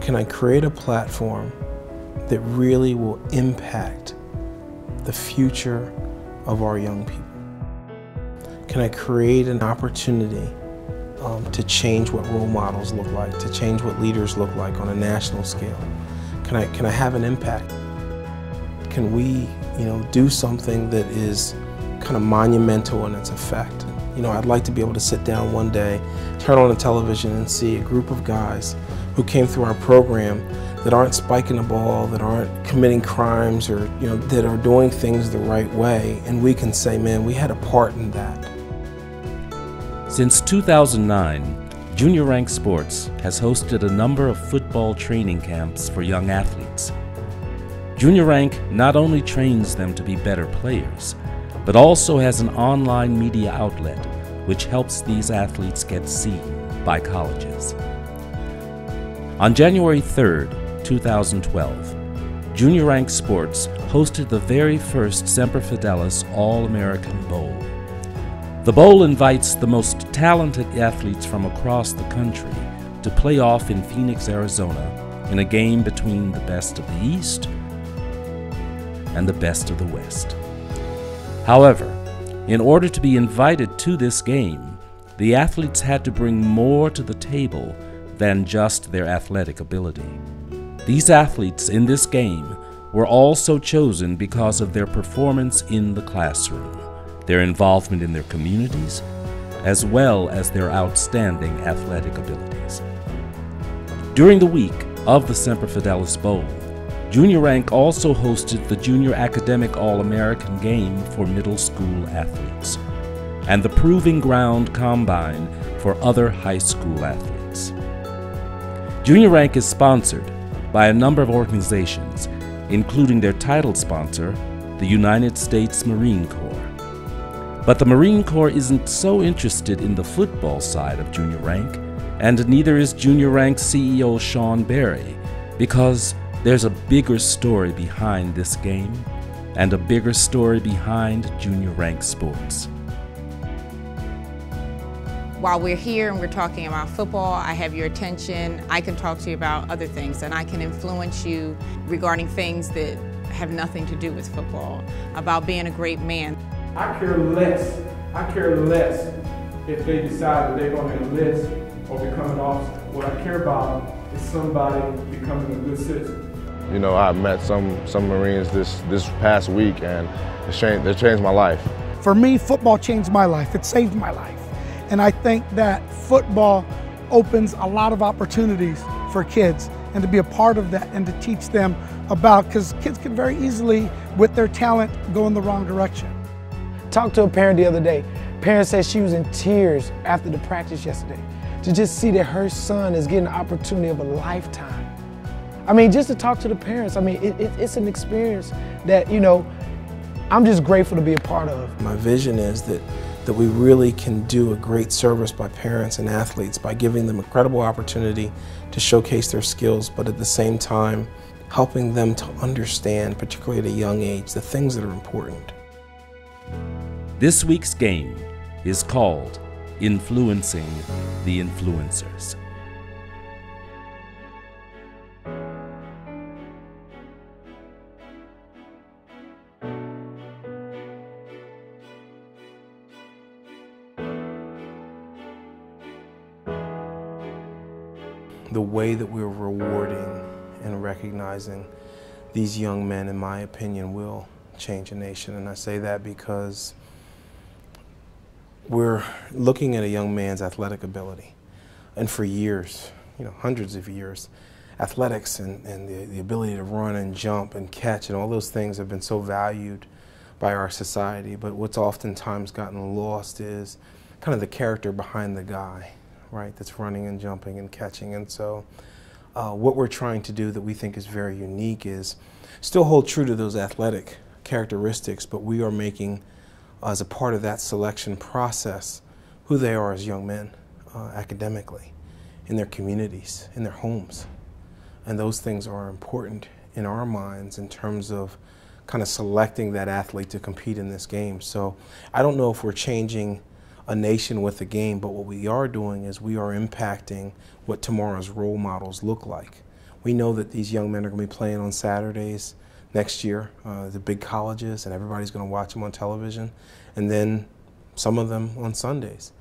can I create a platform that really will impact the future of our young people? Can I create an opportunity um, to change what role models look like, to change what leaders look like on a national scale? Can I, can I have an impact? Can we, you know, do something that is kind of monumental in its effect? You know, I'd like to be able to sit down one day, turn on the television and see a group of guys who came through our program that aren't spiking the ball, that aren't committing crimes or, you know, that are doing things the right way. And we can say, man, we had a part in that. Since 2009, Junior Rank Sports has hosted a number of football training camps for young athletes. Junior Rank not only trains them to be better players, but also has an online media outlet which helps these athletes get seen by colleges. On January 3, 2012, Junior Rank Sports hosted the very first Semper Fidelis All American Bowl. The Bowl invites the most talented athletes from across the country to play off in Phoenix, Arizona, in a game between the best of the East and the best of the West. However, in order to be invited to this game, the athletes had to bring more to the table than just their athletic ability. These athletes in this game were also chosen because of their performance in the classroom their involvement in their communities, as well as their outstanding athletic abilities. During the week of the Semper Fidelis Bowl, Junior Rank also hosted the Junior Academic All American Game for middle school athletes and the Proving Ground Combine for other high school athletes. Junior Rank is sponsored by a number of organizations, including their title sponsor, the United States Marine Corps. But the Marine Corps isn't so interested in the football side of junior rank, and neither is junior rank CEO Shaon Berry, because there's a bigger story behind this game and a bigger story behind junior rank sports. While we're here and we're talking about football, I have your attention. I can talk to you about other things and I can influence you regarding things that have nothing to do with football, about being a great man. I care less. I care less if they decide that they're going to enlist or become an officer. What I care about is somebody becoming a good citizen. You know, I met some some Marines this this past week, and it changed, it changed my life. For me, football changed my life. It saved my life, and I think that football opens a lot of opportunities for kids and to be a part of that and to teach them about because kids can very easily with their talent go in the wrong direction Talked to a parent the other day. Parent said she was in tears after the practice yesterday to just see that her son is getting the opportunity of a lifetime. I mean, just to talk to the parents, I mean, it, it, it's an experience that, you know, I'm just grateful to be a part of. My vision is that, that we really can do a great service by parents and athletes by giving them a credible opportunity to showcase their skills, but at the same time, helping them to understand, particularly at a young age, the things that are important. This week's game is called Influencing the Influencers. The way that we're rewarding and recognizing these young men, in my opinion, will change a nation. And I say that because we're looking at a young man's athletic ability. And for years, you know, hundreds of years, athletics and, and the, the ability to run and jump and catch and all those things have been so valued by our society. But what's oftentimes gotten lost is kind of the character behind the guy, right, that's running and jumping and catching. And so uh, what we're trying to do that we think is very unique is still hold true to those athletic characteristics, but we are making as a part of that selection process who they are as young men uh, academically, in their communities, in their homes. And those things are important in our minds in terms of kind of selecting that athlete to compete in this game. So I don't know if we're changing a nation with the game, but what we are doing is we are impacting what tomorrow's role models look like. We know that these young men are going to be playing on Saturdays next year, uh, the big colleges, and everybody's going to watch them on television. And then some of them on Sundays,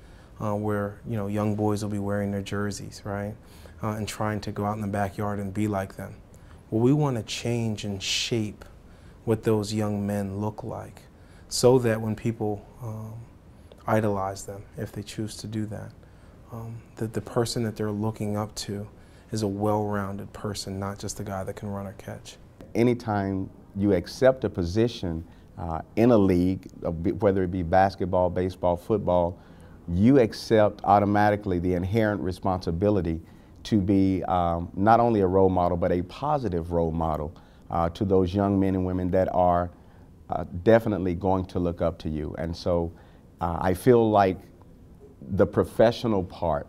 uh, where you know young boys will be wearing their jerseys, right, uh, and trying to go out in the backyard and be like them. Well, we want to change and shape what those young men look like, so that when people um, idolize them, if they choose to do that, um, that the person that they're looking up to is a well-rounded person, not just a guy that can run or catch. Anytime you accept a position uh, in a league, uh, whether it be basketball, baseball, football, you accept automatically the inherent responsibility to be um, not only a role model, but a positive role model uh, to those young men and women that are uh, definitely going to look up to you. And so uh, I feel like the professional part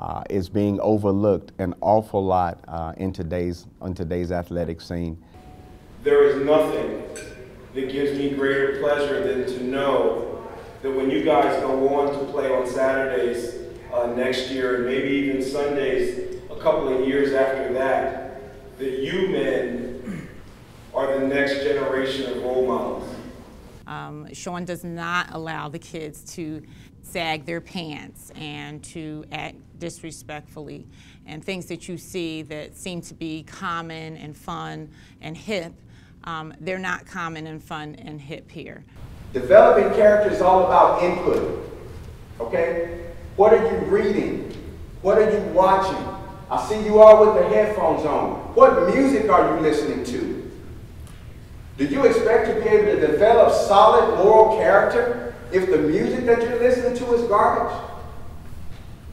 uh, is being overlooked an awful lot uh, in today's in today's athletic scene. There is nothing that gives me greater pleasure than to know that when you guys go on to play on Saturdays uh, next year and maybe even Sundays a couple of years after that, that you men are the next generation of role models. Um, Shaon does not allow the kids to sag their pants and to act disrespectfully and things that you see that seem to be common and fun and hip. Um, they're not common and fun and hip here. Developing character is all about input. Okay? What are you reading? What are you watching? I see you all with the headphones on. What music are you listening to? Do you expect to be able to develop solid moral character if the music that you're listening to is garbage?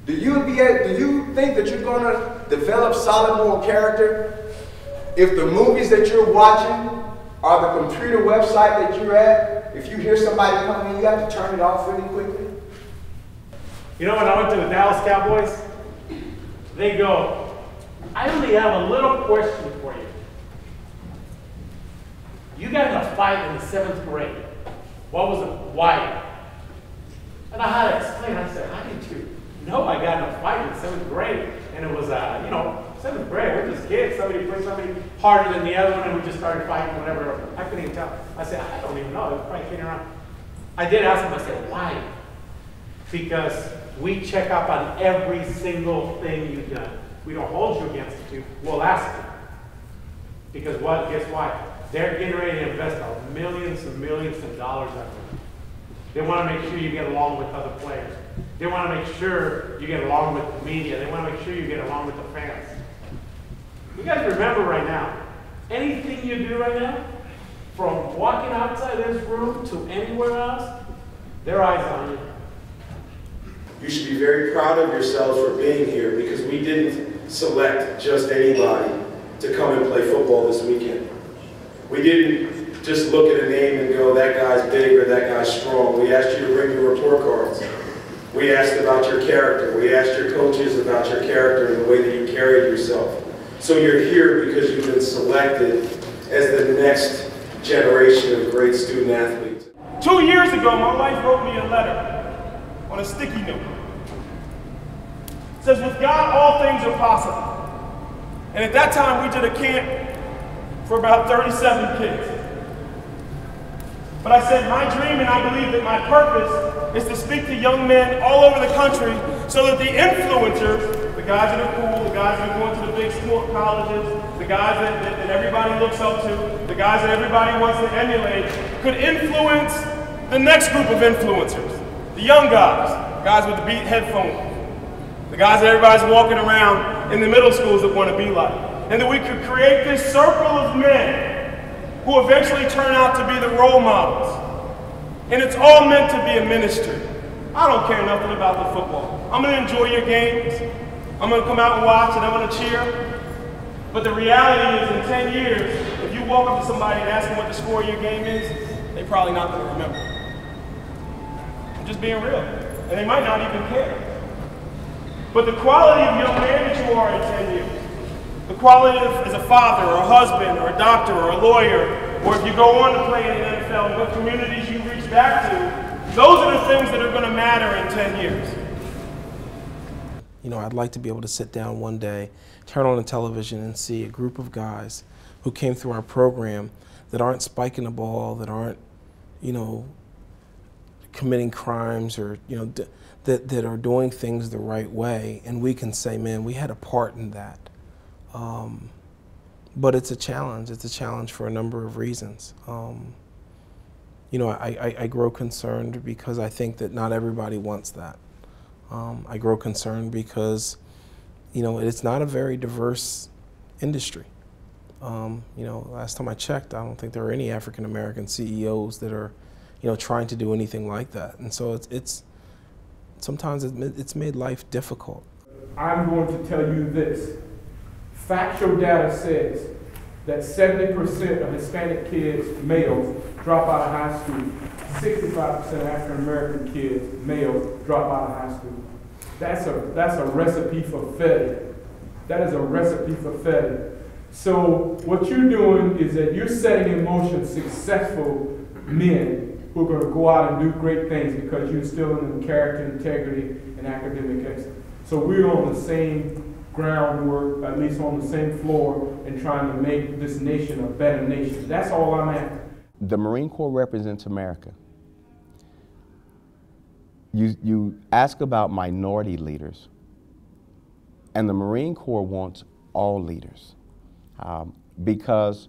Do you, be, do you think that you're going to develop solid moral character if the movies that you're watching are the computer website that you're at? If you hear somebody coming in, you have to turn it off really quickly? You know, when I went to the Dallas Cowboys, they go, I only have a little question you. Got in a fight in the seventh grade. What was it? Why? And I had to explain. I said, how did you No, I got in a fight in seventh grade? And it was, uh, you know, seventh grade, we're just kids. Somebody played somebody harder than the other one, and we just started fighting, whatever. I couldn't even tell. I said, I don't even know. They were probably kidding around. I did ask him, I said, why? Because we check up on every single thing you've done. We don't hold you against it, we'll ask you. Because what? Guess what? They're getting ready to invest millions and millions of dollars on you. They want to make sure you get along with other players. They want to make sure you get along with the media. They want to make sure you get along with the fans. You guys remember right now, anything you do right now, from walking outside this room to anywhere else, their eyes on you. You should be very proud of yourselves for being here because we didn't select just anybody to come and play football this weekend. We didn't just look at a name and go, that guy's big or that guy's strong. We asked you to bring your report cards. We asked about your character. We asked your coaches about your character and the way that you carried yourself. So you're here because you've been selected as the next generation of great student athletes. Two years ago, my wife wrote me a letter on a sticky note. It says, with God, all things are possible. And at that time, we did a camp for about 37 kids. But I said, my dream and I believe that my purpose is to speak to young men all over the country so that the influencers, the guys that are cool, the guys that are going to the big school colleges, the guys that, that, that everybody looks up to, the guys that everybody wants to emulate, could influence the next group of influencers. The young guys, guys with the beat headphones, the guys that everybody's walking around in the middle schools that want to be like and that we could create this circle of men who eventually turn out to be the role models. And it's all meant to be a ministry. I don't care nothing about the football. I'm going to enjoy your games. I'm going to come out and watch and I'm going to cheer. But the reality is in 10 years, if you walk up to somebody and ask them what the score of your game is, they're probably not going to remember. I'm just being real. And they might not even care. But the quality of young man that you are in 10 years, the quality of, as a father or a husband or a doctor or a lawyer, or if you go on to play in the NFL, what communities you reach back to, those are the things that are going to matter in 10 years. You know, I'd like to be able to sit down one day, turn on the television, and see a group of guys who came through our program that aren't spiking the ball, that aren't, you know, committing crimes or, you know, that, that are doing things the right way. And we can say, man, we had a part in that. Um, but it's a challenge. It's a challenge for a number of reasons. Um, you know, I, I, I, grow concerned because I think that not everybody wants that. Um, I grow concerned because, you know, it's not a very diverse industry. Um, you know, last time I checked, I don't think there are any African American CEOs that are, you know, trying to do anything like that. And so it's, it's sometimes it's made life difficult. I'm going to tell you this. Factual data says that 70% of Hispanic kids, males, drop out of high school. 65% of African American kids, males, drop out of high school. That's a, that's a recipe for failure. That is a recipe for failure. So what you're doing is that you're setting in motion successful men who are going to go out and do great things because you're instilling in character, integrity, and academic excellence. So we're on the same groundwork, at least on the same floor, and trying to make this nation a better nation. That's all I'm after. The Marine Corps represents America. You, you ask about minority leaders, and the Marine Corps wants all leaders um, because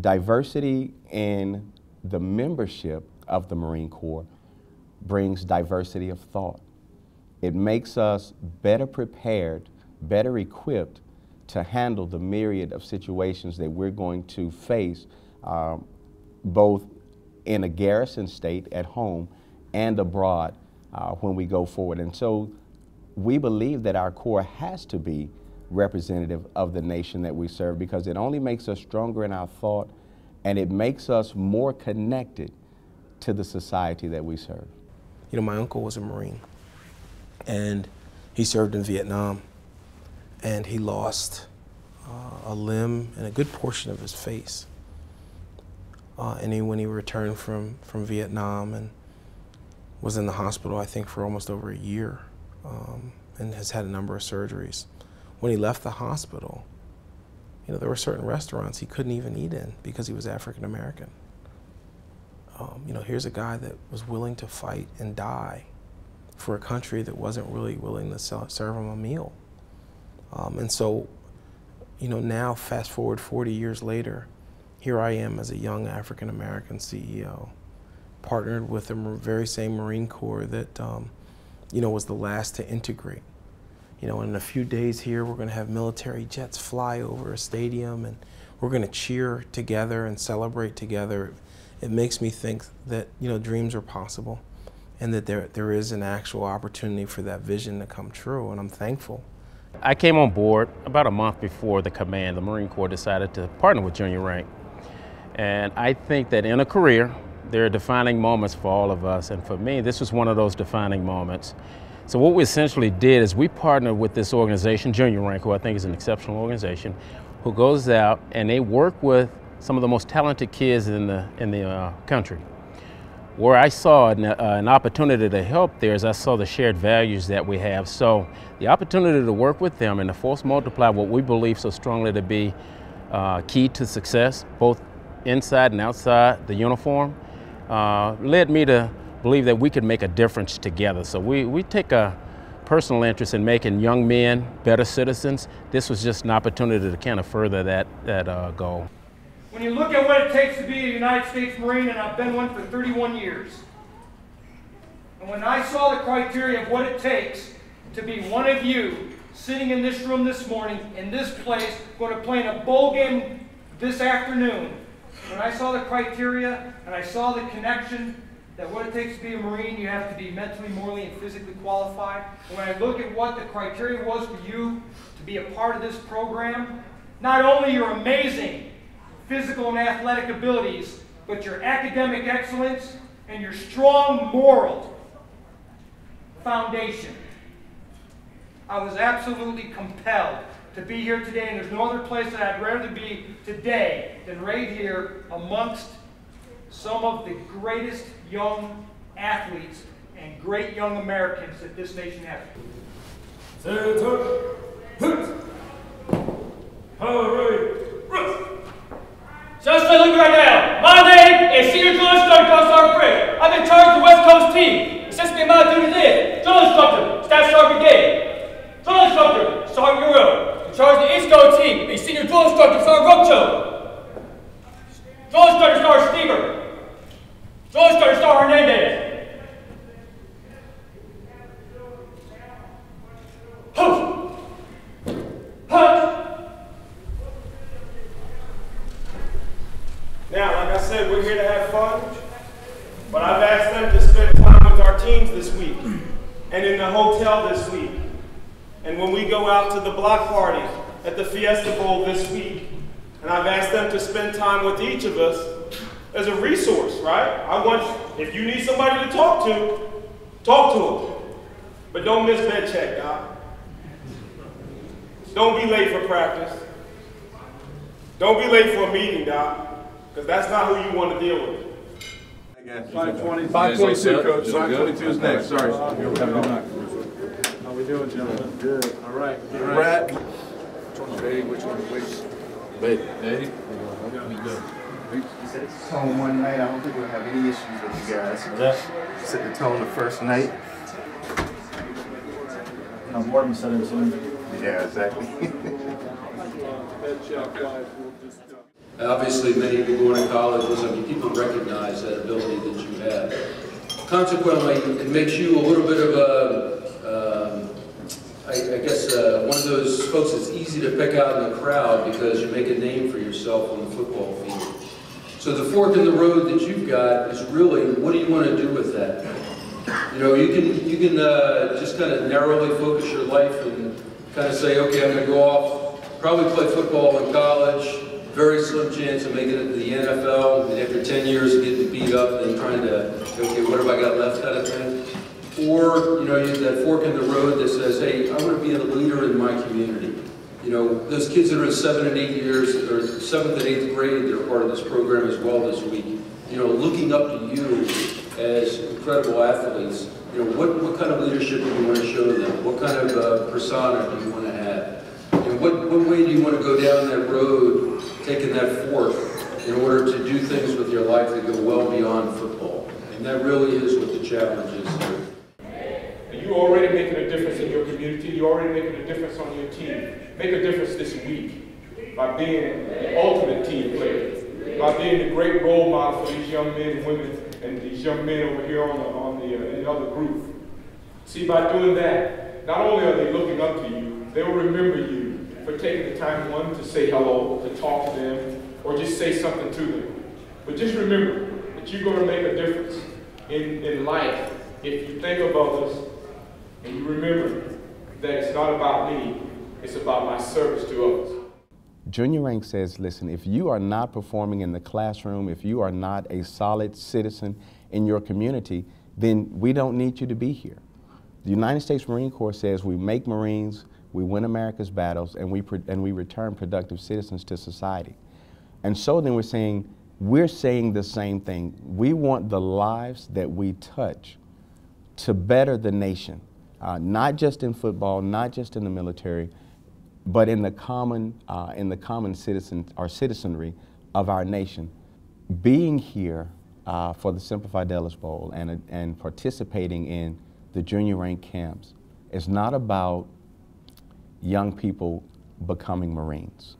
diversity in the membership of the Marine Corps brings diversity of thought. It makes us better prepared, better equipped to handle the myriad of situations that we're going to face um, both in a garrison state at home and abroad uh, when we go forward. And so we believe that our Corps has to be representative of the nation that we serve because it only makes us stronger in our thought and it makes us more connected to the society that we serve. You know, my uncle was a Marine and he served in Vietnam and he lost uh, a limb and a good portion of his face. Uh, and he, when he returned from, from Vietnam and was in the hospital, I think, for almost over a year um, and has had a number of surgeries when he left the hospital, you know, there were certain restaurants he couldn't even eat in because he was African American. Um, you know, here's a guy that was willing to fight and die for a country that wasn't really willing to sell, serve him a meal. Um, and so, you know, now fast forward 40 years later, here I am as a young African American CEO, partnered with the very same Marine Corps that, um, you know, was the last to integrate you know, in a few days here, we're going to have military jets fly over a stadium and we're going to cheer together and celebrate together. It makes me think that, you know, dreams are possible and that there, there is an actual opportunity for that vision to come true, and I'm thankful. I came on board about a month before the command, the Marine Corps decided to partner with Junior Rank. And I think that in a career, there are defining moments for all of us, and for me, this was one of those defining moments. So what we essentially did is we partnered with this organization, Junior Rank, who I think is an exceptional organization, who goes out and they work with some of the most talented kids in the, in the uh, country. Where I saw an, uh, an, opportunity to help there is I saw the shared values that we have. So the opportunity to work with them and to force multiply what we believe so strongly to be uh, key to success, both inside and outside the uniform, uh, led me to believe that we could make a difference together. So we, we take a personal interest in making young men better citizens. This was just an opportunity to kind of further that, that uh, goal. When you look at what it takes to be a United States Marine, and I've been one for 31 years, and when I saw the criteria of what it takes to be one of you sitting in this room this morning, in this place, going to play in a bowl game this afternoon, when I saw the criteria and I saw the connection that what it takes to be a Marine, you have to be mentally, morally, and physically qualified. And when I look at what the criteria was for you to be a part of this program, not only you're amazing physical and athletic abilities, but your academic excellence and your strong moral foundation. I was absolutely compelled to be here today, and there's no other place that I'd rather be today than right here amongst some of the greatest young athletes and great young Americans that this nation has. Center. Hoot. Hurry. So let's look right now. My name is Senior Drill Instructor Sergeant Frick. I'm in charge of the West Coast team. Assistant my duty is Drill Instructor, Staff Sergeant Brigade. Drill Instructor, Sergeant Guerrero. In charge of the East Coast team, the Senior Drill Instructor Sergeant Rocho. Drill Instructor Sergeant Stever. Drill Instructor Sergeant Hernandez. Host. Punch. Now, like I said, we're here to have fun, but I've asked them to spend time with our teams this week and in the hotel this week. And when we go out to the block party at the Fiesta Bowl this week, and I've asked them to spend time with each of us as a resource, right? I want, if you need somebody to talk to, talk to them. But don't miss bed check, Doc. Don't be late for practice. Don't be late for a meeting, Doc, because that's not who you want to deal with. 520, 522, coach. 522 is next. Sorry. How we doing, gentlemen? Good. All right. Brad. Which one's big? Which one's weak? Big. Eddie? Set the tone one night. I don't think we'll have any issues with you guys. Yeah. Set the tone the first night. I'm bored and set it soon. Yeah, exactly. Obviously, many of you going to colleges, I mean, people recognize that ability that you have. Consequently, it makes you a little bit of a, um, I, I guess, uh, one of those folks that's easy to pick out in the crowd because you make a name for yourself on the football field. So the fork in the road that you've got is really, what do you want to do with that? You know, you can you can uh, just kind of narrowly focus your life and kind of say, okay, I'm going to go off, probably play football in college, very slim chance of making it to the NFL, and after 10 years of getting beat up and trying to, okay, what have I got left kind of thing. Or, you know, you that fork in the road that says, hey, I want to be a leader in my community. You know, those kids that are in seven and eight years, or seventh and eighth grade, that are part of this program as well this week, you know, looking up to you as incredible athletes, you know, what, what kind of leadership do you want to show them? What kind of uh, persona do you want to have? And what, what way do you want to go down that road, taking that fork, in order to do things with your life that go well beyond football? And that really is what the challenge is here. You're already making a difference in your community. You're already making a difference on your team. Make a difference this week by being the ultimate team player, by being the great role model for these young men and women and these young men over here on the, on the, uh, in the other group. See, by doing that, not only are they looking up to you, they will remember you for taking the time, one, to say hello, to talk to them, or just say something to them. But just remember that you're going to make a difference in, in life if you think of others and you remember that it's not about me, it's about my service to others. Junior Rank says, listen, if you are not performing in the classroom, if you are not a solid citizen in your community, then we don't need you to be here. The United States Marine Corps says we make Marines, we win America's battles, and we, and we return productive citizens to society. And so then we're saying, we're saying the same thing. We want the lives that we touch to better the nation, uh, not just in football, not just in the military, but in the common, uh, in the common citizen or citizenry of our nation. Being here uh, for the Semper Fidelis Bowl and, and participating in the junior rank camps is not about young people becoming Marines.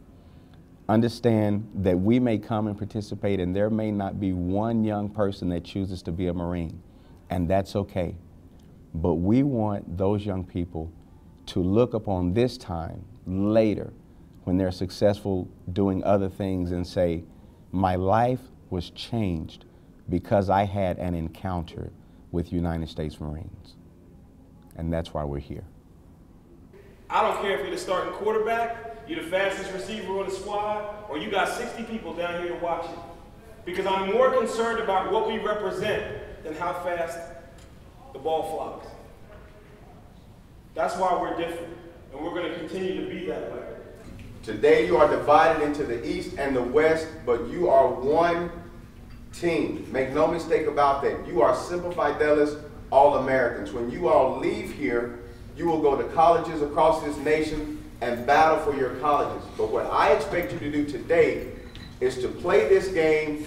Understand that we may come and participate and there may not be one young person that chooses to be a Marine, and that's okay. But we want those young people to look upon this time later when they're successful doing other things and say, my life was changed because I had an encounter with United States Marines. And that's why we're here. I don't care if you're the starting quarterback, you're the fastest receiver on the squad, or you got 60 people down here watching. Because I'm more concerned about what we represent than how fast the ball flies. That's why we're different, and we're going to continue to be that way. Today you are divided into the East and the West, but you are one team. Make no mistake about that. You are Semper Fidelis All-Americans. When you all leave here, You will go to colleges across this nation and battle for your colleges. But what I expect you to do today is to play this game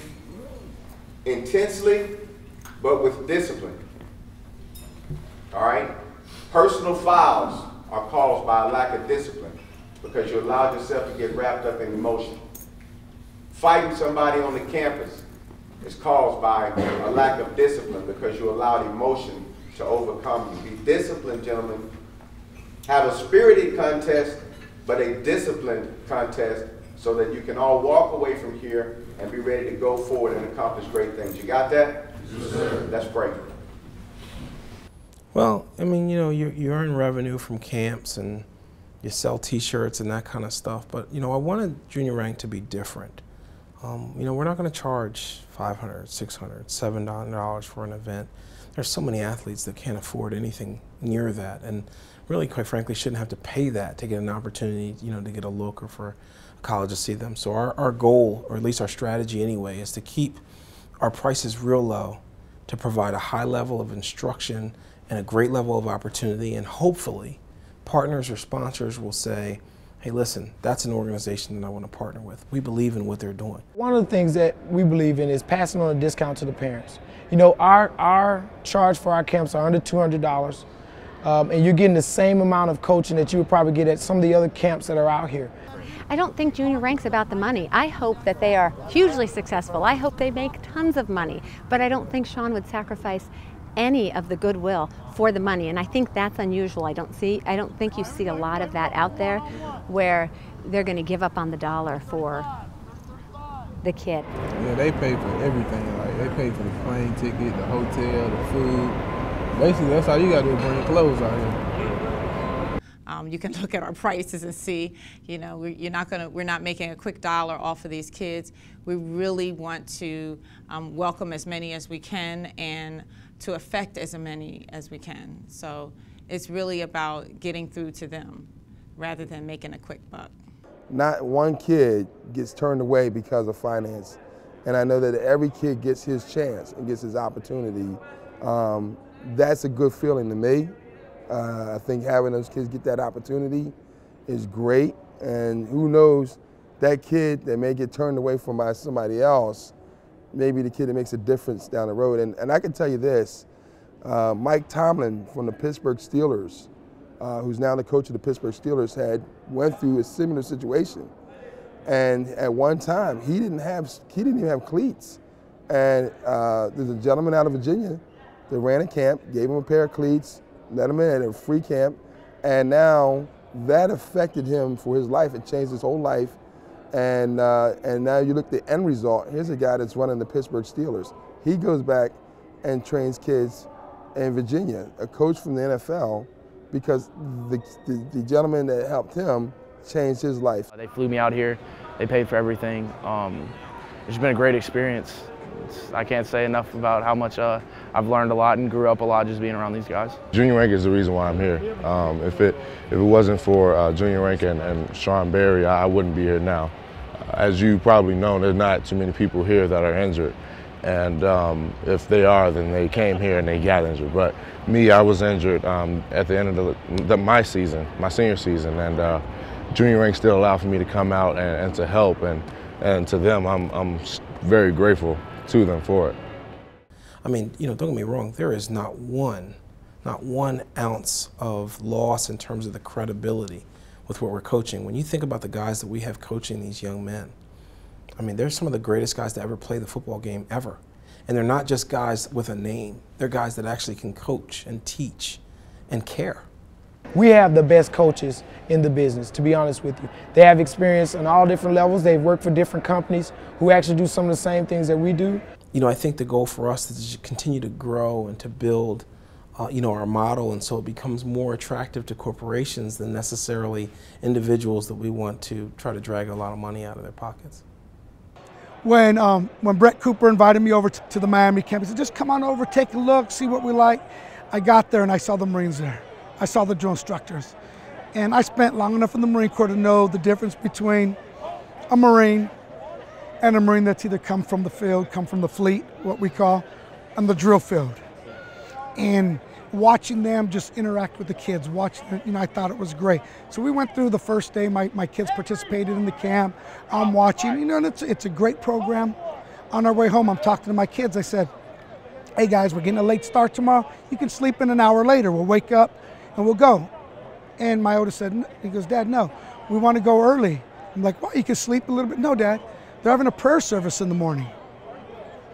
intensely, but with discipline. All right? Personal fouls are caused by a lack of discipline because you allowed yourself to get wrapped up in emotion. Fighting somebody on the campus is caused by a lack of discipline because you allowed emotion to overcome you. Be disciplined, gentlemen. Have a spirited contest, but a disciplined contest so that you can all walk away from here and be ready to go forward and accomplish great things. You got that? Yes, Let's pray. Well, I mean, you know, you, you earn revenue from camps and you sell T-shirts and that kind of stuff. But you know, I wanted Junior Rank to be different. Um, you know, we're not going to charge 500, 600, 700 dollars for an event. There's so many athletes that can't afford anything near that, and really, quite frankly, shouldn't have to pay that to get an opportunity, you know, to get a look or for a college to see them. So our, our goal, or at least our strategy anyway, is to keep our prices real low, to provide a high level of instruction and a great level of opportunity, and hopefully, partners or sponsors will say, hey, listen, that's an organization that I want to partner with. We believe in what they're doing. One of the things that we believe in is passing on a discount to the parents. You know, our, our charge for our camps are under $200, um, and you're getting the same amount of coaching that you would probably get at some of the other camps that are out here. I don't think junior ranks about the money. I hope that they are hugely successful. I hope they make tons of money, but I don't think Shaon would sacrifice any of the goodwill for the money and I think that's unusual. I don't see I don't think you see a lot of that out there where they're going to give up on the dollar for the kid. Yeah, they pay for everything. Like they pay for the plane ticket, the hotel, the food. Basically, that's all you got to do bring clothes out here. Um, you can look at our prices and see, you know, we, you're not gonna, we're not making a quick dollar off of these kids. We really want to um, welcome as many as we can and to affect as many as we can. So it's really about getting through to them rather than making a quick buck. Not one kid gets turned away because of finance. And I know that every kid gets his chance and gets his opportunity. Um, that's a good feeling to me. Uh, I think having those kids get that opportunity is great. And who knows, that kid that may get turned away from by somebody else maybe the kid that makes a difference down the road. And, and I can tell you this, uh, Mike Tomlin from the Pittsburgh Steelers, uh, who's now the coach of the Pittsburgh Steelers, had went through a similar situation. And at one time, he didn't have he didn't even have cleats. And uh, there's a gentleman out of Virginia that ran a camp, gave him a pair of cleats, let him in at a free camp, and now that affected him for his life. It changed his whole life and, uh, and now you look at the end result. Here's a guy that's running the Pittsburgh Steelers. He goes back and trains kids in Virginia, a coach from the NFL, because the, the, the gentleman that helped him changed his life. They flew me out here. They paid for everything. Um, it's been a great experience. I can't say enough about how much uh, I've learned a lot and grew up a lot just being around these guys. Junior Rank is the reason why I'm here. Um, if it if it wasn't for uh, Junior Rank and, and Shaon Berry, I, wouldn't be here now as you probably know, there's not too many people here that are injured. And um, if they are, then they came here and they got injured. But me, I was injured um, at the end of the, the, my season, my senior season, and uh, junior rank still allowed for me to come out and, and to help. And, and to them, I'm, I'm very grateful to them for it. I mean, you know, don't get me wrong, there is not one, not one ounce of loss in terms of the credibility with what we're coaching. When you think about the guys that we have coaching these young men, I mean, they're some of the greatest guys to ever play the football game ever. And they're not just guys with a name, they're guys that actually can coach and teach and care. We have the best coaches in the business, to be honest with you. They have experience on all different levels. They've worked for different companies who actually do some of the same things that we do. You know, I think the goal for us is to continue to grow and to build uh, you know, our model, and so it becomes more attractive to corporations than necessarily individuals that we want to try to drag a lot of money out of their pockets. When, um, when Brett Cooper invited me over to the Miami campus, he said, just come on over, take a look, see what we like. I got there and I saw the Marines there. I saw the drill instructors. And I spent long enough in the Marine Corps to know the difference between a Marine and a Marine that's either come from the field, come from the fleet, what we call, and the drill field. And watching them just interact with the kids, watching them, you know, I thought it was great. So we went through the first day, my, my kids participated in the camp. I'm watching, you know, and it's, it's a great program. On our way home, I'm talking to my kids. I said, hey guys, we're getting a late start tomorrow. You can sleep in an hour later. We'll wake up and we'll go. And my oldest said, he goes, Dad, no, we want to go early. I'm like, well, you can sleep a little bit. No, Dad, they're having a prayer service in the morning.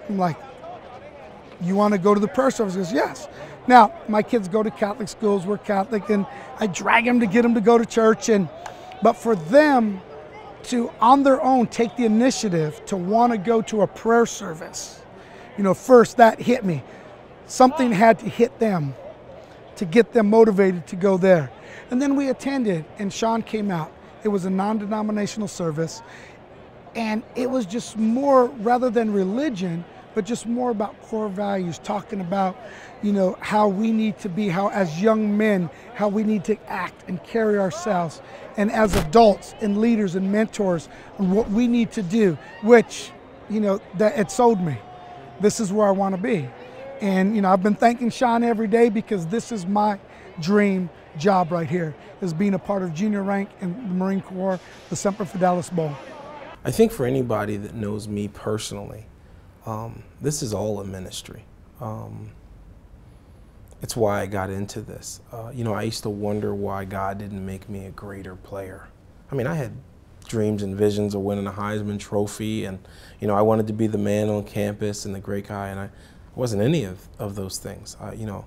I'm like, you want to go to the prayer service? He goes, yes. Now, my kids go to Catholic schools, we're Catholic, and I drag them to get them to go to church. And But for them to, on their own, take the initiative to want to go to a prayer service, you know, first that hit me. Something had to hit them to get them motivated to go there. And then we attended, and Shaon came out. It was a non denominational service, and it was just more, rather than religion, but just more about core values, talking about, you know, how we need to be, how as young men, how we need to act and carry ourselves, and as adults and leaders and mentors, and what we need to do, which, you know, that it sold me. This is where I want to be. And, you know, I've been thanking Shaon every day because this is my dream job right here, is being a part of junior rank in the Marine Corps, the Semper Fidelis Bowl. I think for anybody that knows me personally, um, this is all a ministry. Um, it's why I got into this. Uh, you know, I used to wonder why God didn't make me a greater player. I mean, I had dreams and visions of winning a Heisman Trophy, and you know, I wanted to be the man on campus and the great guy, and I wasn't any of, of those things. Uh, you know,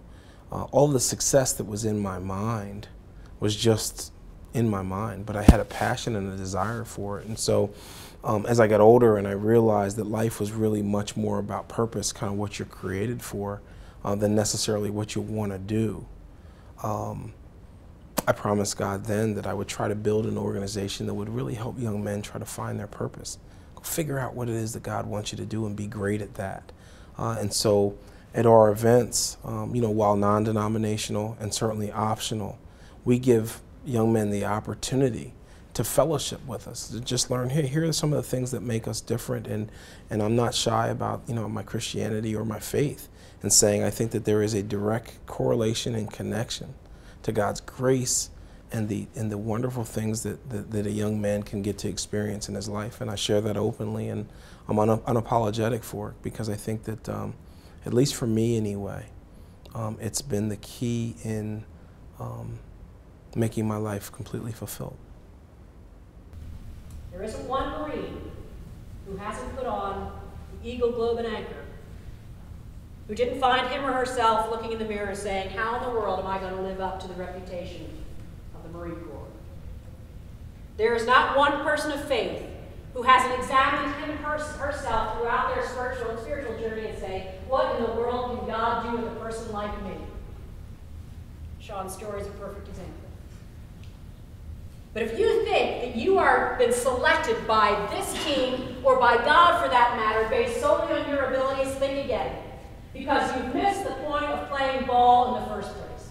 uh, all the success that was in my mind was just in my mind, but I had a passion and a desire for it, and so um, as I got older and I realized that life was really much more about purpose, kind of what you're created for, uh, than necessarily what you want to do. Um, I promised God then that I would try to build an organization that would really help young men try to find their purpose. Figure out what it is that God wants you to do and be great at that. Uh, and so at our events, um, you know, while non denominational and certainly optional, we give young men the opportunity to fellowship with us, to just learn, hey, here are some of the things that make us different. And, and I'm not shy about, you know, my Christianity or my faith and saying I think that there is a direct correlation and connection to God's grace and the, and the wonderful things that, that, that a young man can get to experience in his life. And I share that openly and I'm un unapologetic for it because I think that, um, at least for me anyway, um, it's been the key in um, making my life completely fulfilled. There isn't one Marine who hasn't put on the Eagle, Globe, and Anchor, who didn't find him or herself looking in the mirror saying, how in the world am I going to live up to the reputation of the Marine Corps? There is not one person of faith who hasn't examined him or herself throughout their spiritual and spiritual journey and say, what in the world can God do with a person like me? Sean's story is a perfect example. But if you think that you are been selected by this team or by God for that matter based solely on your abilities, think again. Because you've missed the point of playing ball in the first place.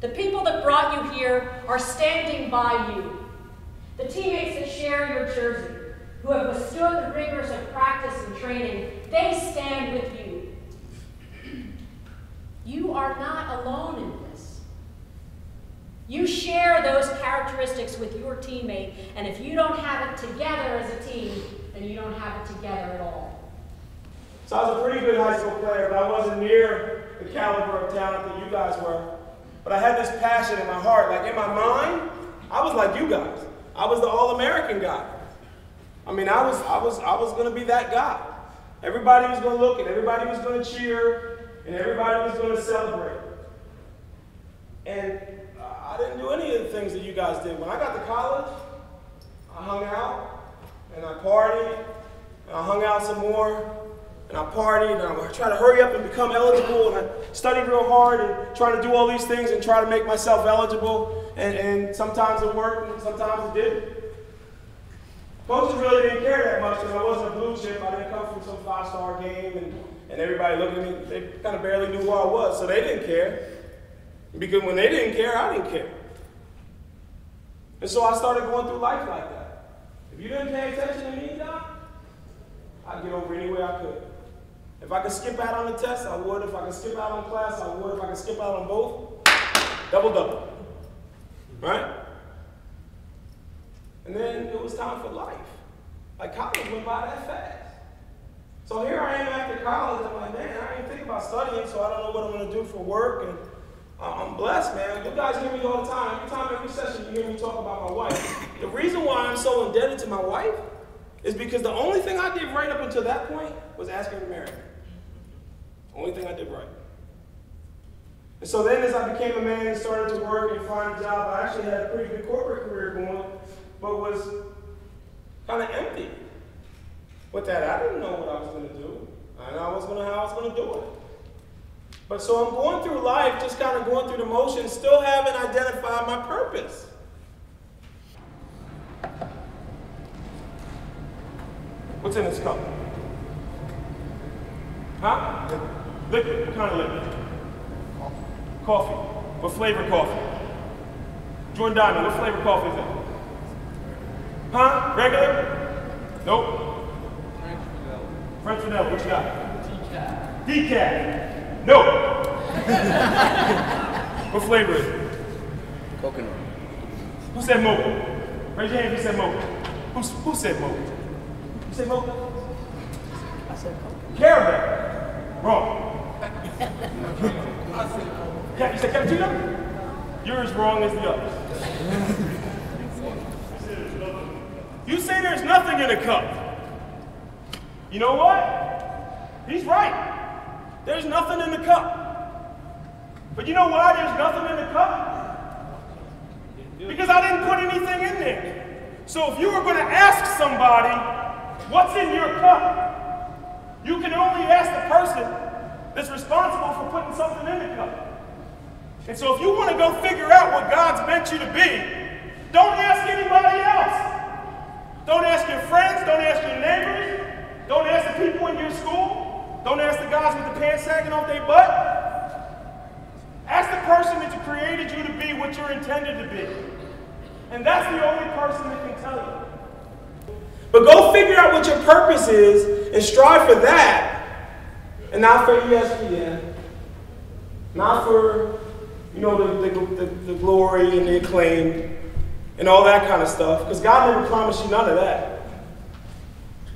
The people that brought you here are standing by you. The teammates that share your jersey, who have withstood the rigors of practice and training, they stand with you. You are not alone in this. you share those characteristics with your teammate, and if you don't have it together as a team, then you don't have it together at all. So I was a pretty good high school player, but I wasn't near the caliber of talent that you guys were. But I had this passion in my heart, like in my mind, I was like you guys. I was the all-American guy. I mean, I was, I was, I was going to be that guy. Everybody was going to look, and everybody was going to cheer, and everybody was going to celebrate. And I didn't do any of the things that you guys did. When I got to college, I hung out and I partied and I hung out some more and I partied and I tried to hurry up and become eligible and I studied real hard and trying to do all these things and try to make myself eligible and, and sometimes it worked and sometimes it didn't. Coaches really didn't care that much because I wasn't a blue chip. I didn't come from some five-star game and, and everybody looking at me, they kind of barely knew who I was, so they didn't care. Because when they didn't care, I didn't care. And so I started going through life like that. If you didn't pay attention to me, Doc, I'd get over any way I could. If I could skip out on the test, I would. If I could skip out on class, I would. If I could skip out on both, double double. Right? And then it was time for life. Like college went by that fast. So here I am after college. I'm like, man, I ain't thinking about studying, so I don't know what I'm gonna do for work. And I'm blessed, man. You guys hear me all the time. Every time, every session, you hear me talk about my wife. The reason why I'm so indebted to my wife is because the only thing I did right up until that point was ask her to marry me. Only thing I did right. And so then, as I became a man and started to work and find a job, I actually had a pretty good corporate career going, but was kind of empty. With that, I didn't know what I was going to do. I know I was going to how I was going to do it. But so I'm going through life, just kind of going through the motions, still haven't identified my purpose. What's in this cup? Huh? Liquid. Kind of liquid? Coffee. What flavor coffee? Jordan Diamond, what flavor coffee is it? Huh? Regular? Nope. French vanilla, French vanilla, what you got? Decaf. Decaf. Nope. what flavor is it? Coconut. Who said mocha? Raise your hand if you said mocha. Who, who said mocha? You said mocha? I said coconut. Caramel. Wrong. yeah, you said cappuccino? You're as wrong as the others. you say there's nothing in a cup. You know what? He's right. There's nothing in the cup. But you know why there's nothing in the cup? Because I didn't put anything in there. So if you were going to ask somebody, what's in your cup? You can only ask the person that's responsible for putting something in the cup. And so if you want to go figure out what God's meant you to be, don't ask anybody else. Don't ask your friends, don't ask your neighbors, don't ask the people in your school. Don't ask the guys with the pants sagging off their butt. Ask the person that created you to be what you're intended to be. And that's the only person that can tell you. But go figure out what your purpose is and strive for that. And not for ESPN. Not for, you know, the, the, the, glory and the acclaim and all that kind of stuff. Because God never promised you none of that.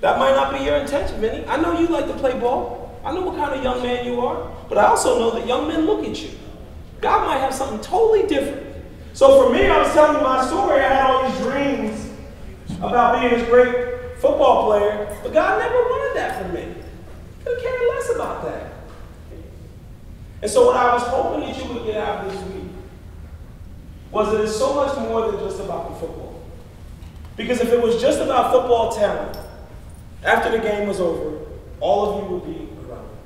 That might not be your intention, Vinny. I know you like to play ball. I know what kind of young man you are. But I also know that young men look at you. God might have something totally different. So for me, I was telling my story. I had all these dreams about being this great football player, but God never wanted that for me. Could care less about that. And so what I was hoping that you would get out of this week was that it's so much more than just about the football. Because if it was just about football talent, after the game was over, all of you would be irrelevant.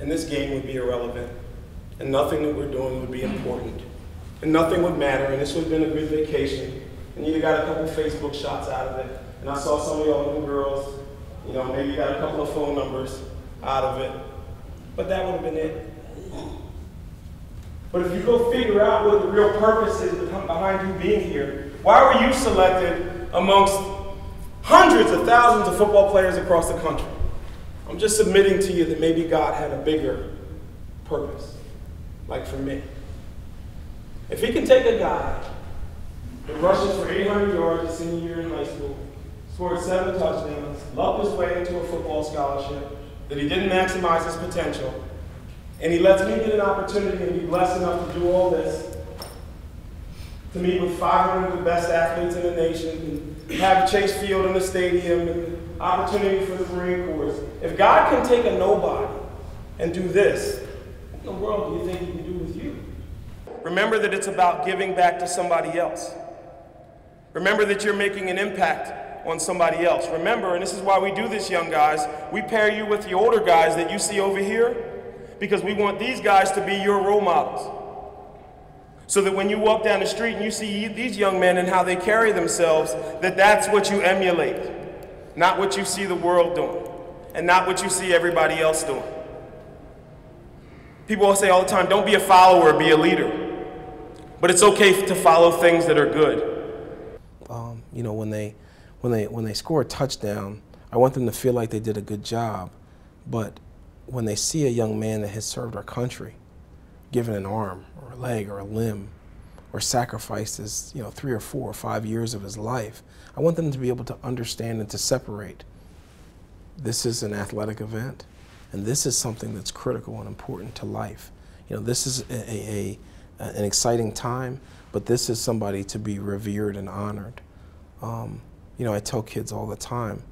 And this game would be irrelevant. And nothing that we're doing would be important. And nothing would matter. And this would have been a good vacation. And you got a couple Facebook shots out of it. And I saw some of y'all little girls, you know, maybe you got a couple of phone numbers out of it. But that would have been it. But if you go figure out what the real purpose is behind you being here, why were you selected amongst hundreds of thousands of football players across the country. I'm just submitting to you that maybe God had a bigger purpose, like for me. If he can take a guy that rushes for 800 yards his senior year in high school, scored seven touchdowns, loved his way into a football scholarship, that he didn't maximize his potential, and he lets me get an opportunity and be blessed enough to do all this, to meet with 500 of the best athletes in the nation, and have Chase Field in the stadium and opportunity for the Marine Corps. If God can take a nobody and do this, what in the world do you think he can do with you? Remember that it's about giving back to somebody else. Remember that you're making an impact on somebody else. Remember, and this is why we do this, young guys, we pair you with the older guys that you see over here because we want these guys to be your role models. So that when you walk down the street and you see these young men and how they carry themselves, that that's what you emulate, not what you see the world doing, and not what you see everybody else doing. People will say all the time, don't be a follower, be a leader. But it's okay to follow things that are good. Um, you know, when they, when, they, when they score a touchdown, I want them to feel like they did a good job. But when they see a young man that has served our country, given an arm or a leg or a limb, or sacrificed his, you know, three or four or five years of his life, I want them to be able to understand and to separate. This is an athletic event, and this is something that's critical and important to life. You know, this is a, a, a an exciting time, but this is somebody to be revered and honored. Um, you know, I tell kids all the time,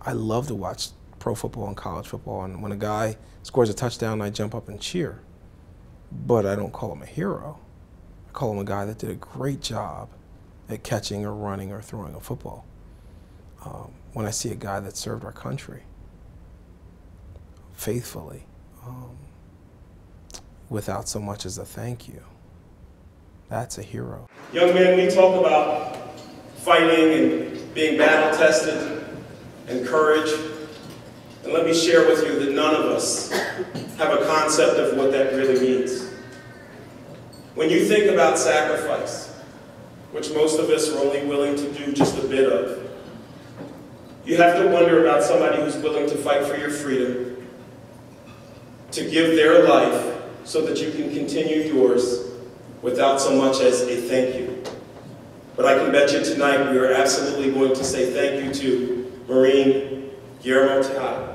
I love to watch pro football and college football, and when a guy scores a touchdown, I jump up and cheer. But I don't call him a hero. I call him a guy that did a great job at catching or running or throwing a football. Um, when I see a guy that served our country faithfully, um, without so much as a thank you, that's a hero. Young men, we talk about fighting and being battle tested and courage. And let me share with you that none of us have a concept of what that really means. When you think about sacrifice, which most of us are only willing to do just a bit of, you have to wonder about somebody who's willing to fight for your freedom, to give their life so that you can continue yours without so much as a thank you. But I can bet you tonight we are absolutely going to say thank you to Marine Guillermo Tejada.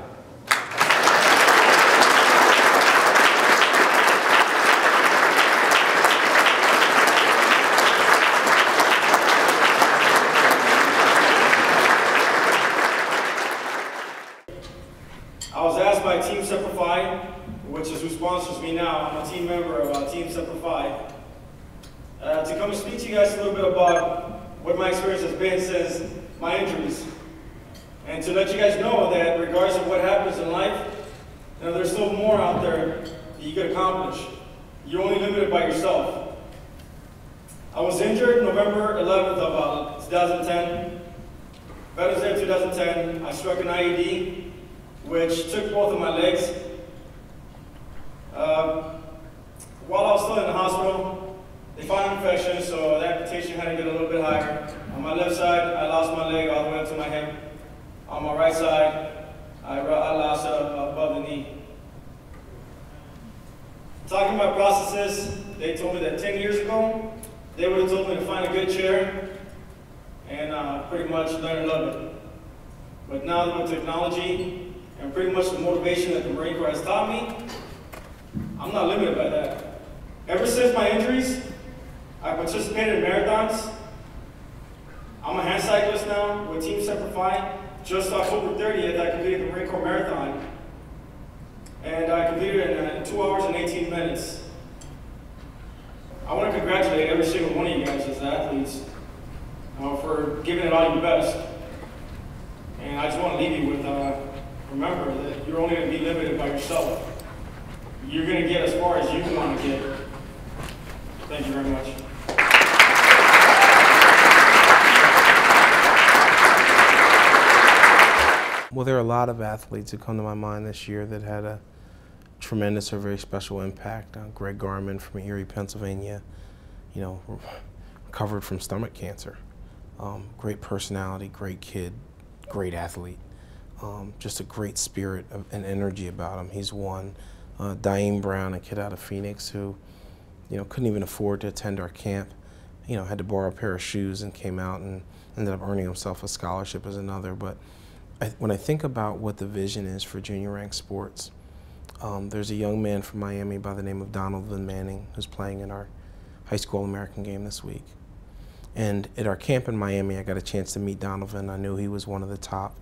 I was asked by Team Semper Fi, which is who sponsors me now, I'm a team member of uh, Team Semper Fi, uh, to come speak to you guys a little bit about what my experience has been since my injuries. And to let you guys know that regardless of what happens in life, you know, there's still more out there that you can accomplish. You're only limited by yourself. I was injured November 11th of uh, 2010. Veterans Day 2010, I struck an IED, which took both of my legs. Uh, while I was still in the hospital, they found an infection, so the amputation had to get a little bit higher. On my left side, I lost my leg all the way up to my hip. On my right side, I, I lost it above the knee. Talking about processes, they told me that 10 years ago, they would have told me to find a good chair and uh, pretty much learn to love it. But now with technology and pretty much the motivation that the Marine Corps has taught me, I'm not limited by that. Ever since my injuries, I participated in marathons. I'm a hand cyclist now with Team Semper Fi. Just October 30th, I completed the Marine Corps Marathon. And I completed it in uh, 2 hours and 18 minutes. I want to congratulate every single one of you guys as athletes uh, for giving it all your best. And I just want to leave you with, uh, remember that you're only going to be limited by yourself. You're going to get as far as you want to get. Thank you very much. Well, there are a lot of athletes who come to my mind this year that had a tremendous or very special impact. Uh, Greg Garman from Erie, Pennsylvania, you know, recovered from stomach cancer. Um, great personality, great kid, great athlete. Um, just a great spirit of, and energy about him. He's one. Uh, Daim Brown, a kid out of Phoenix who, you know, couldn't even afford to attend our camp. You know, had to borrow a pair of shoes and came out and ended up earning himself a scholarship as another. But I, when I think about what the vision is for junior rank sports, um, there's a young man from Miami by the name of Donovan Manning who's playing in our high school American game this week. And at our camp in Miami, I got a chance to meet Donovan. I knew he was one of the top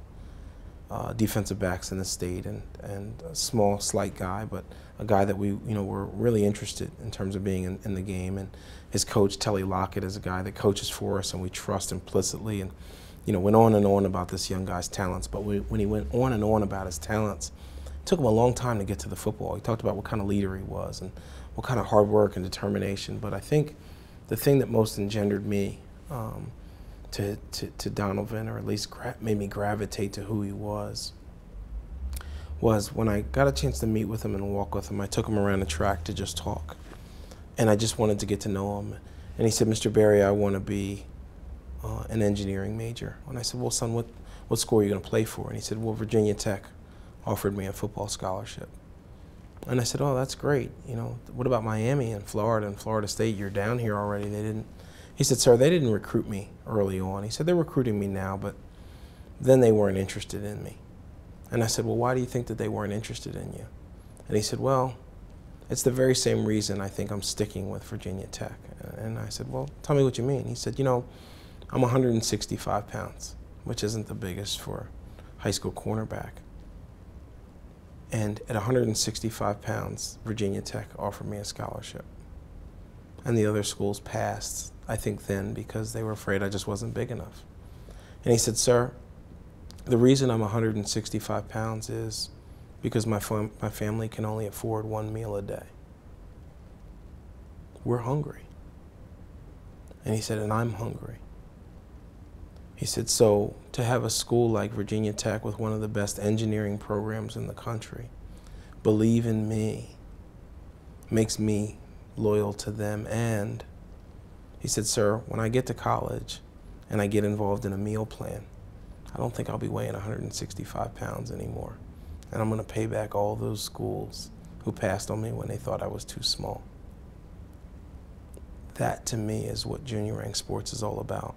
uh, defensive backs in the state, and and a small, slight guy, but a guy that we you know were really interested in terms of being in, in the game. And his coach Telly Lockett is a guy that coaches for us, and we trust implicitly. And you know went on and on about this young guy's talents, but we, when he went on and on about his talents, it took him a long time to get to the football. He talked about what kind of leader he was and what kind of hard work and determination. But I think the thing that most engendered me um, to, to, to, Donovan, or at least made me gravitate to who he was, was when I got a chance to meet with him and walk with him, I took him around the track to just talk. And I just wanted to get to know him. And he said, Mr. Berry, I want to be uh, an engineering major. And I said, well, son, what, what school are you going to play for? And he said, well, Virginia Tech offered me a football scholarship. And I said, oh, that's great. You know, what about Miami and Florida and Florida State? You're down here already. They didn't. He said, sir, they didn't recruit me early on. He said, they're recruiting me now, but then they weren't interested in me. And I said, well, why do you think that they weren't interested in you? And he said, well, it's the very same reason I think I'm sticking with Virginia Tech. And I said, well, tell me what you mean. He said, you know, I'm 165 pounds, which isn't the biggest for high school cornerback. And at 165 pounds, Virginia Tech offered me a scholarship. And the other schools passed, I think then, because they were afraid I just wasn't big enough. And he said, Sir, the reason I'm 165 pounds is because my, fam my family can only afford one meal a day. We're hungry. And he said, and I'm hungry. He said, so to have a school like Virginia Tech with one of the best engineering programs in the country believe in me makes me loyal to them. And he said, sir, when I get to college and I get involved in a meal plan, I don't think I'll be weighing 165 pounds anymore. And I'm going to pay back all those schools who passed on me when they thought I was too small. That to me is what junior rank sports is all about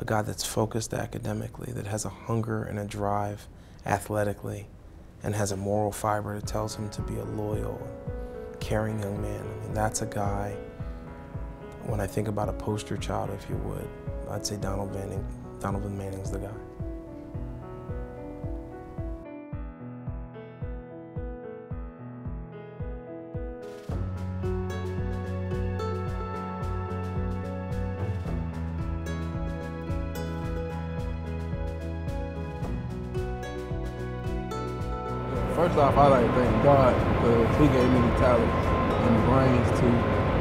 a guy that's focused academically, that has a hunger and a drive athletically, and has a moral fiber that tells him to be a loyal, caring young man. I mean, that's a guy, when I think about a poster child, if you would, I'd say Donald Manning, Donovan Manning's the guy. Off, I like to thank God because He gave me the talent and the brains to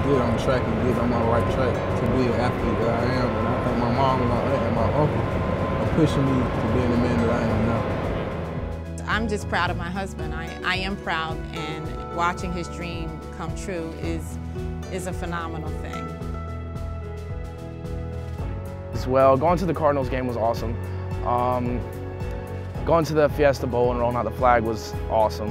get on track and get on my right track to be an athlete that I am. And I thank my mom and my aunt and my uncle for pushing me to being the man that I am now. I'm just proud of my husband. I, I am proud, and watching his dream come true is, is a phenomenal thing. As well, going to the Cardinals game was awesome. Um, Going to the Fiesta Bowl and rolling out the flag was awesome.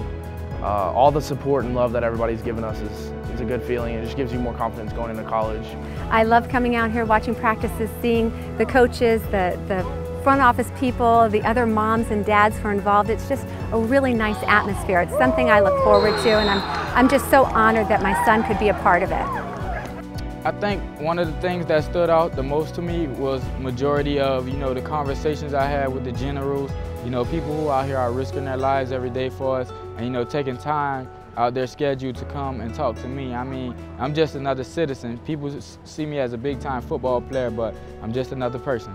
Uh, all the support and love that everybody's given us is, is a good feeling. It just gives you more confidence going into college. I love coming out here, watching practices, seeing the coaches, the, the front office people, the other moms and dads who are involved. It's just a really nice atmosphere. It's something I look forward to and I'm, I'm just so honored that my son could be a part of it. I think one of the things that stood out the most to me was majority of, you know, the conversations I had with the generals, you know, people who out here are risking their lives every day for us and, you know, taking time out their schedule to come and talk to me. I mean, I'm just another citizen. People see me as a big time football player, but I'm just another person.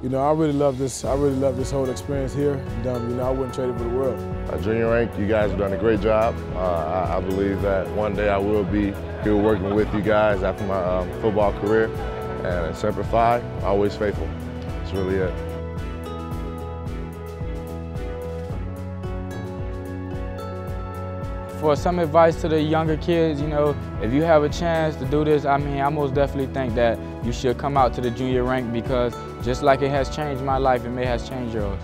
You know, I really love this. I really love this whole experience here. Um, you know, I wouldn't trade it for the world. Uh, junior rank, you guys have done a great job. Uh, I, I, believe that one day I will be here working with you guys after my um, football career. And Semper Fi, always faithful. That's really it. For some advice to the younger kids, you know, if you have a chance to do this, I mean, I most definitely think that you should come out to the junior rank because just like it has changed my life, it may has changed yours.